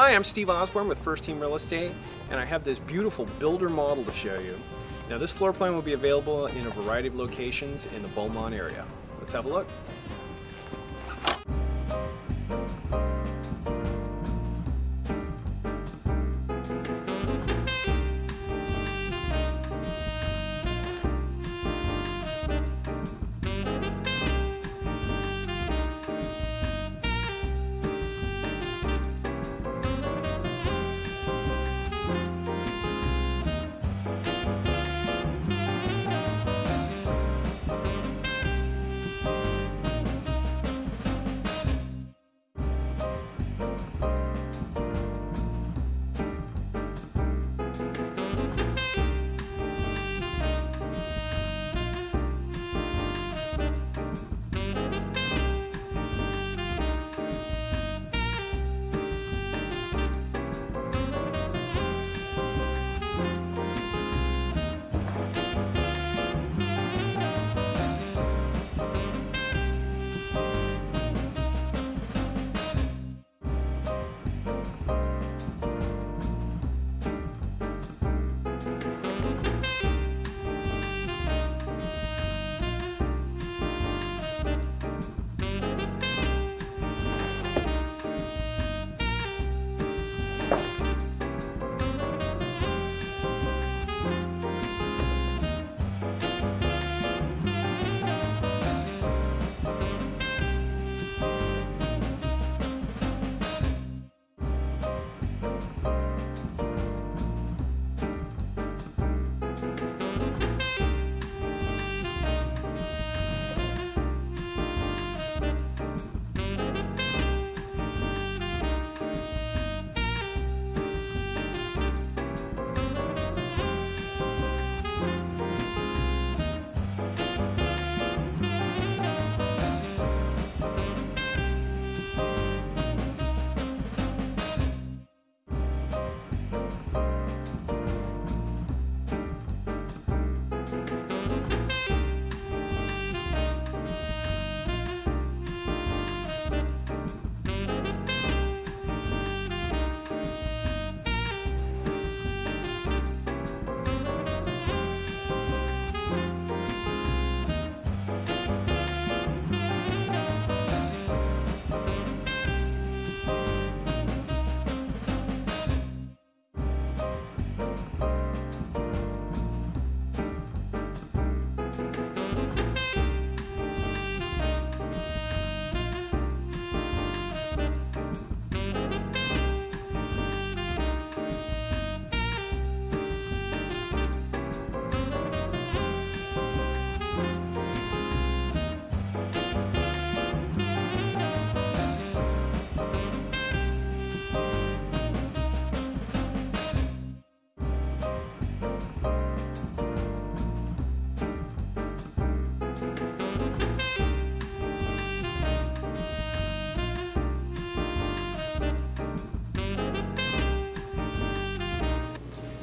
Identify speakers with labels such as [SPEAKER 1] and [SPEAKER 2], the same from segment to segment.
[SPEAKER 1] Hi, I'm Steve Osborne with First Team Real Estate, and I have this beautiful builder model to show you. Now this floor plan will be available in a variety of locations in the Beaumont area. Let's have a look.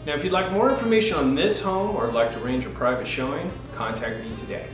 [SPEAKER 1] Now if you'd like more information on this home or like to arrange a private showing, contact me today.